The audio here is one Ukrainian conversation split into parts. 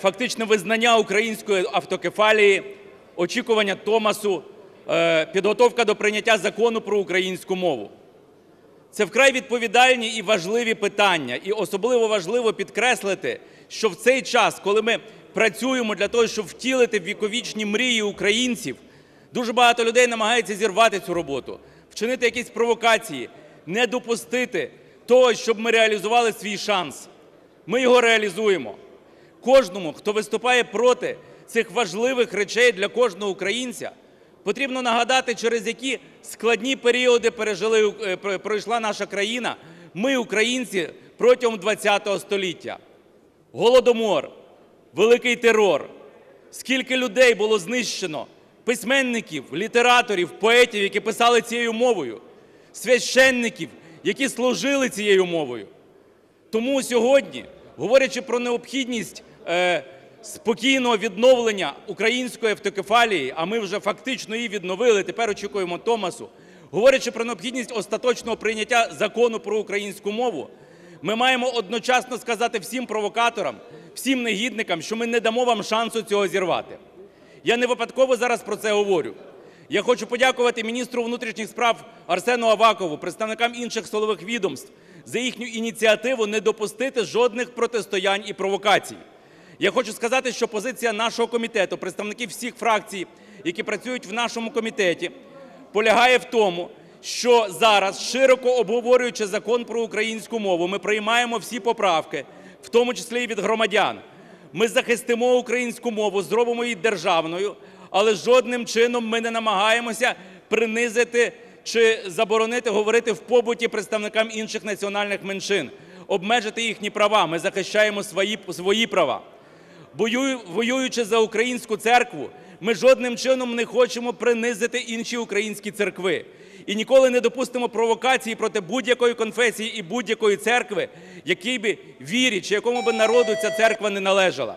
фактичне визнання української автокефалії, очікування Томасу, е, підготовка до прийняття Закону про українську мову. Це вкрай відповідальні і важливі питання. І особливо важливо підкреслити, що в цей час, коли ми працюємо для того, щоб втілити віковічні мрії українців, дуже багато людей намагається зірвати цю роботу, вчинити якісь провокації, не допустити того, щоб ми реалізували свій шанс. Ми його реалізуємо. Кожному, хто виступає проти цих важливих речей для кожного українця, потрібно нагадати, через які складні періоди пережили, е, пройшла наша країна, ми, українці, протягом ХХ століття. Голодомор, великий терор, скільки людей було знищено, письменників, літераторів, поетів, які писали цією мовою, священників, які служили цією мовою. Тому сьогодні, говорячи про необхідність спокійного відновлення української автокефалії, а ми вже фактично її відновили, тепер очікуємо Томасу, говорячи про необхідність остаточного прийняття Закону про українську мову, ми маємо одночасно сказати всім провокаторам, всім негідникам, що ми не дамо вам шансу цього зірвати. Я не випадково зараз про це говорю. Я хочу подякувати міністру внутрішніх справ Арсену Авакову, представникам інших силових відомств за їхню ініціативу не допустити жодних протистоянь і провокацій. Я хочу сказати, що позиція нашого комітету, представників всіх фракцій, які працюють в нашому комітеті, полягає в тому, що зараз, широко обговорюючи Закон про українську мову, ми приймаємо всі поправки, в тому числі і від громадян. Ми захистимо українську мову, зробимо її державною, але жодним чином ми не намагаємося принизити чи заборонити говорити в побуті представникам інших національних меншин, обмежити їхні права. Ми захищаємо свої, свої права. Воюючи за українську церкву, ми жодним чином не хочемо принизити інші українські церкви. І ніколи не допустимо провокації проти будь-якої конфесії і будь-якої церкви, якій би вірі чи якому би народу ця церква не належала.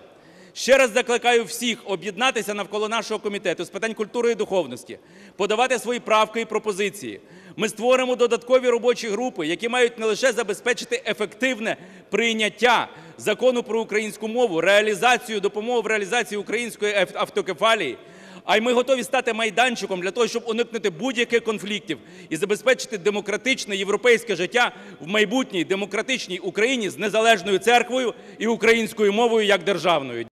Ще раз закликаю всіх об'єднатися навколо нашого комітету з питань культури і духовності, подавати свої правки і пропозиції. Ми створимо додаткові робочі групи, які мають не лише забезпечити ефективне прийняття Закону про українську мову, реалізацію, допомогу в реалізації української автокефалії, а й ми готові стати майданчиком для того, щоб уникнути будь-яких конфліктів і забезпечити демократичне європейське життя в майбутній демократичній Україні з незалежною церквою і українською мовою як державною.